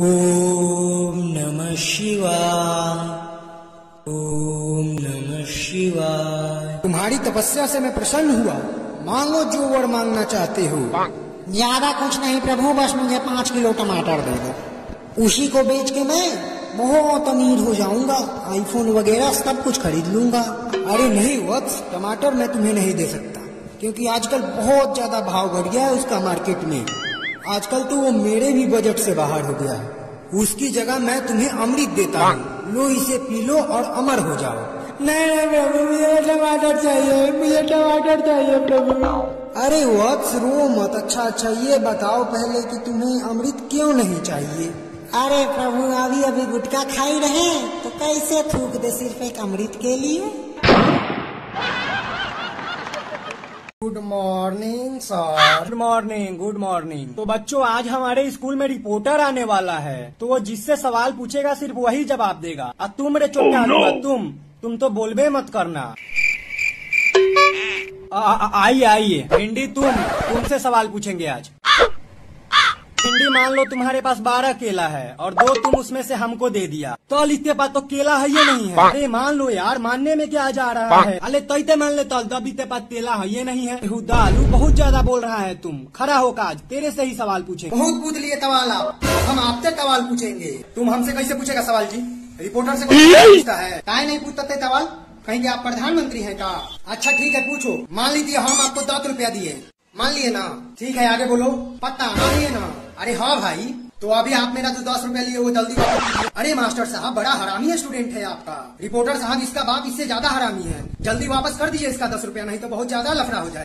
ओम नमः शिवाय ओम नमः शिवाय। तुम्हारी तपस्या से मैं प्रसन्न हुआ। मांगो जो वर मांगना चाहते हो। ज़्यादा कुछ नहीं प्रभु बस मुझे पाँच किलो टमाटर दे दो। उसी को बेच के मैं बहुत अमीर हो जाऊँगा। आईफोन वगैरह सब कुछ खरीद लूँगा। अरे नहीं वत्स टमाटर मैं तुम्हें नहीं दे सकता। क्योंकि आजकल बहुत ज़्यादा भाव बढ़ गया है उसका मार्केट में। आजकल तो वो मेरे भी बजट से बाहर हो गया है। उसकी जगह मैं तुम्हें अमृत देता हूँ। लो इसे पी लो और अमर हो जाओ। नहीं नहीं प्रभु मुझे टमाटर चाहिए मुझे टमाटर चाहिए प्रभु। अरे वत्स रो मत। अच्छा अच्छा ये बताओ पहले कि तुम्हें अमृत क्यों नहीं चाहिए? अरे प्रभु अभी अभी गुटखा खाई रहे तो कैसे थूक दे सिर्फ़ एक अमृत के लिए? Good morning sir good morning good morning तो बच्चों आज हमारे स्कूल में रिपोर्टर आने वाला है। तो वो जिससे सवाल पूछेगा सिर्फ़ वही जवाब देगा। और तुम रे चोटा तुम। तुम तो बोलबे मत करना। आई आई आइए आइए। भिंडी तुम। तुमसे सवाल पूछेंगे आज। भिंडी मान लो तुम्हारे पास बारह केला है और दो तुम उसमें से हमको दे दिया। तो इतने पास तो केला है ये नहीं है। अरे मान लो यार मानने में क्या जा रहा है? अरे तैते मान ले तल दब इतने पास केला है ये नहीं है। हुदा आलू बहुत ज़्यादा बोल रहा है तुम। खड़ा हो काज तेरे से ही सवाल पूछे बहुत पूछ लिए सवाल आप। हम आपसे सवाल पूछेंगे। तुम हमसे कैसे पूछेगा सवाल जी? रिपोर्टर से कोई पूछता है। काय नहीं पूछता थे सवाल कहेंगे आप प्रधानमंत्री हैं का। अच्छा ठीक है पूछो। मान लीजिए हम आपको दस रुपया दिए। मान लिए ना? ठीक है आगे बोलो। पता मान लिए ना? अरे हाँ भाई तो अभी आप मेरा जो दस रुपया लिए वो जल्दी वापस। अरे मास्टर साहब, बड़ा हरामी है स्टूडेंट है आपका। रिपोर्टर साहब, इसका बाप इससे ज़्यादा हरामी है। जल्दी वापस कर दीजिए इसका दस रूपया, नहीं तो बहुत ज़्यादा लफड़ा हो जाए